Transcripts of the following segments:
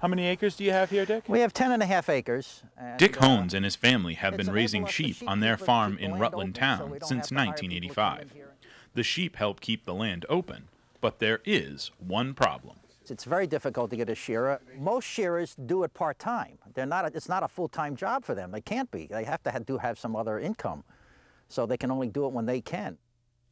How many acres do you have here, Dick? We have 10 and a half acres. And, Dick uh, Holmes and his family have been raising sheep sheep on their farm in Rutland open Town we don't since have to hire people to come in 1985. The sheep help keep the land open, but there is one problem. It's very difficult to get a shearer. Most shearers do it part-time. They're not. A, it's not a full-time job for them. They can't be. They have to have, do have some other income, so they can only do it when they can.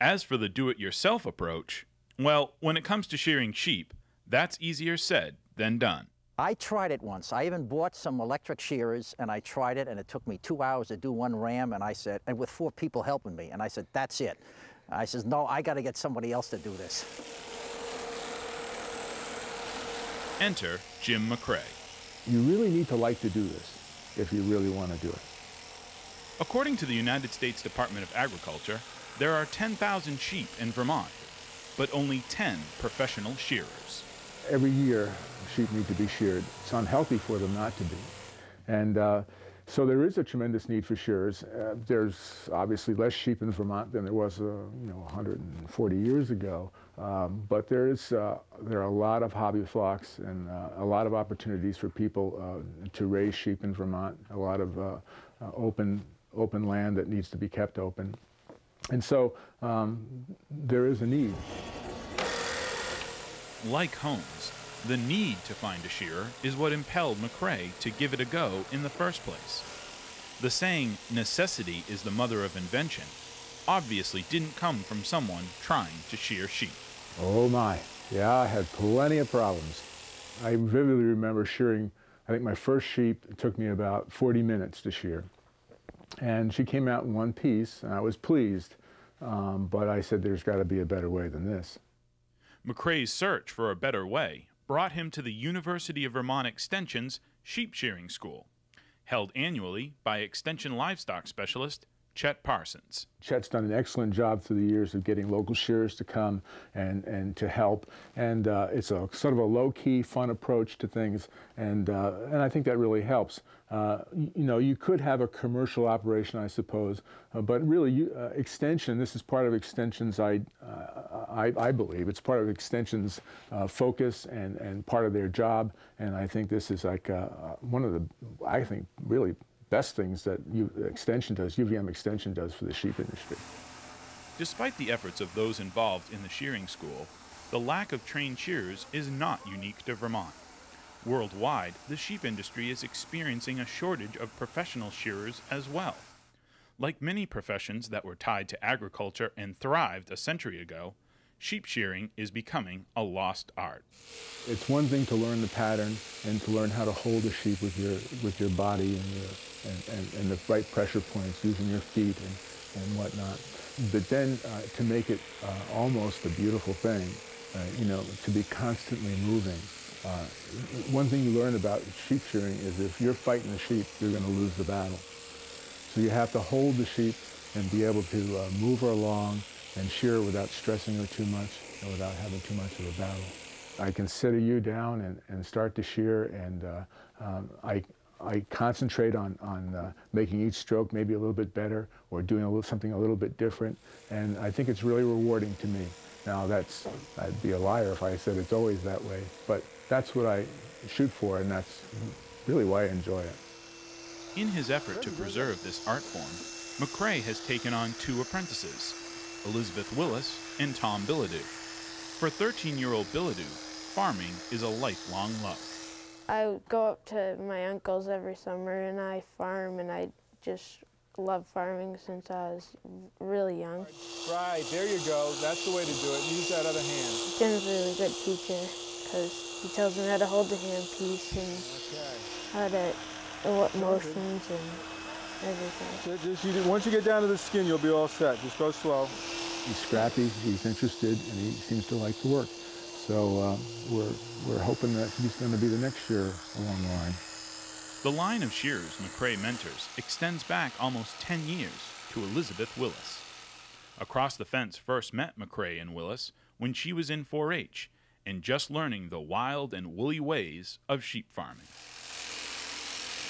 As for the do it yourself approach, well, when it comes to shearing sheep, that's easier said than done. I tried it once. I even bought some electric shearers, and I tried it, and it took me two hours to do one ram. And I said, and with four people helping me, and I said, that's it. I says, no, I got to get somebody else to do this. Enter Jim McCrae. You really need to like to do this if you really want to do it. According to the United States Department of Agriculture, there are 10,000 sheep in Vermont, but only 10 professional shearers. Every year, sheep need to be sheared. It's unhealthy for them not to be. And uh, so there is a tremendous need for shearers. Uh, there's obviously less sheep in Vermont than there was, uh, you know, 140 years ago. Um, but there is uh, there are a lot of hobby flocks and uh, a lot of opportunities for people uh, to raise sheep in Vermont. A lot of uh, open open land that needs to be kept open. And so um, there is a need. Like Holmes, the need to find a shearer is what impelled McCrae to give it a go in the first place. The saying, necessity is the mother of invention, obviously didn't come from someone trying to shear sheep. Oh my, yeah, I had plenty of problems. I vividly remember shearing, I think my first sheep took me about 40 minutes to shear. And she came out in one piece, and I was pleased. Um, but I said, there's got to be a better way than this. McCrae's search for a better way brought him to the University of Vermont Extension's sheep shearing school, held annually by Extension livestock specialist Chet Parsons. Chet's done an excellent job through the years of getting local shearers to come and, and to help. And uh, it's a sort of a low-key, fun approach to things, and, uh, and I think that really helps. Uh, you, you know, you could have a commercial operation, I suppose, uh, but really, you, uh, Extension, this is part of Extension's, I, uh, I, I believe, it's part of Extension's focus and, and part of their job, and I think this is like one of the, I think, really best things that U Extension does, UVM Extension does for the sheep industry. Despite the efforts of those involved in the shearing school, the lack of trained shearers is not unique to Vermont. Worldwide, the sheep industry is experiencing a shortage of professional shearers as well. Like many professions that were tied to agriculture and thrived a century ago, sheep shearing is becoming a lost art. It's one thing to learn the pattern and to learn how to hold a sheep with your with your body and your and, and, and the right pressure points using your feet and, and whatnot. But then uh, to make it uh, almost a beautiful thing, uh, you know, to be constantly moving. Uh, one thing you learn about sheep shearing is if you're fighting the sheep, you're going to lose the battle. So you have to hold the sheep and be able to uh, move her along and shear without stressing her too much and without having too much of a battle. I can sit a ewe down and, and start to shear and uh, um, I, I concentrate on, on uh, making each stroke maybe a little bit better or doing a little, something a little bit different and I think it's really rewarding to me. Now that's, I'd be a liar if I said it's always that way, but that's what I shoot for and that's really why I enjoy it. In his effort to preserve this art form, McCrae has taken on two apprentices, Elizabeth Willis and Tom Bilodeau. For 13-year-old Bilodeau, farming is a lifelong love. I go up to my uncle's every summer and I farm and I just love farming since I was really young. Right, there you go. That's the way to do it. Use that other hand. Jim's a really good teacher because he tells me how to hold the handpiece and Okay. how to, and what motions and everything. So just, you, once you get down to the skin, you'll be all set. Just go slow. He's scrappy, he's interested, and he seems to like to work. So uh, we're, we're hoping that he's going to be the next shearer along the line. The line of shearers McCrae mentors extends back almost 10 years to Elizabeth Willis. Across the Fence first met McCrae and Willis when she was in 4 H and just learning the wild and woolly ways of sheep farming.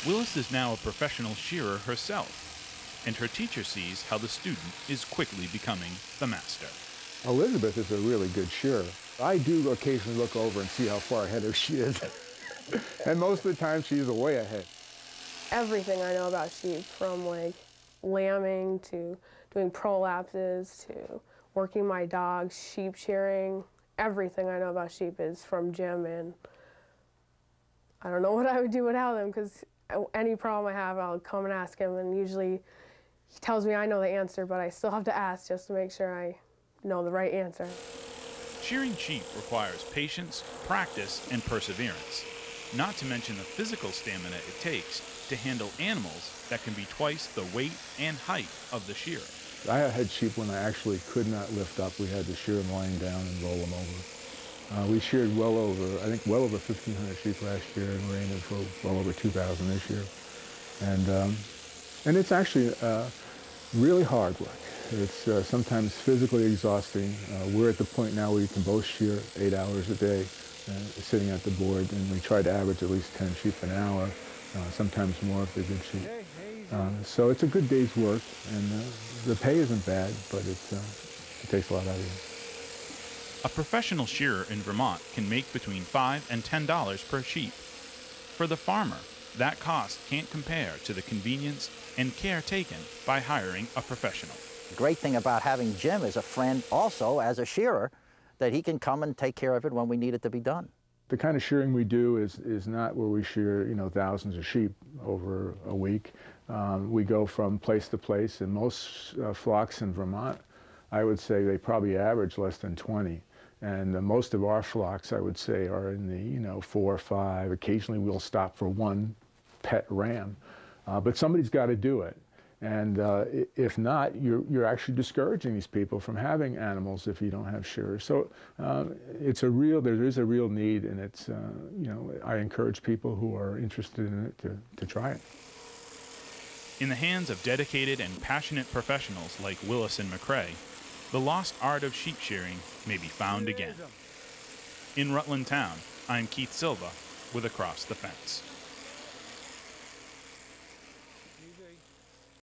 Willis is now a professional shearer herself, and her teacher sees how the student is quickly becoming the master. Elizabeth is a really good shearer. I do occasionally look over and see how far ahead of she is. and most of the time she's way ahead. Everything I know about sheep, from like lambing to doing prolapses to working my dogs, sheep shearing, everything I know about sheep is from Jim and I don't know what I would do without him because any problem I have, I'll come and ask him and usually he tells me I know the answer, but I still have to ask just to make sure I know the right answer. Shearing sheep requires patience, practice, and perseverance, not to mention the physical stamina it takes to handle animals that can be twice the weight and height of the shearer. I had sheep when I actually could not lift up. We had to shear them lying down and roll them over. Uh, we sheared well over, I think well over 1,500 sheep last year and we're aiming for well over 2,000 this year. And, um, and it's actually uh, really hard work. It's uh, sometimes physically exhausting. Uh, we're at the point now where you can both shear eight hours a day uh, sitting at the board and we try to average at least 10 sheep an hour, uh, sometimes more if they're good sheep. so it's a good day's work and the pay isn't bad, but it's, it takes a lot out of you. A professional shearer in Vermont can make between 5 and $10 per sheep. For the farmer, that cost can't compare to the convenience and care taken by hiring a professional. The great thing about having Jim as a friend also as a shearer, that he can come and take care of it when we need it to be done. The kind of shearing we do is, is not where we shear, you know, thousands of sheep over a week. Um, we go from place to place, and most uh, flocks in Vermont, I would say they probably average less than 20. And uh, most of our flocks, I would say, are in the, you know, four or five. Occasionally we'll stop for one pet ram. Uh, but somebody's got to do it. And uh, if not, you're, you're actually discouraging these people from having animals if you don't have shearers. So uh, it's a real, there is a real need, and it's, uh, you know, I encourage people who are interested in it to, to try it. In the hands of dedicated and passionate professionals like Willis and McCrae, the lost art of sheep shearing may be found again. In Rutland Town, I'm Keith Silva with Across the Fence.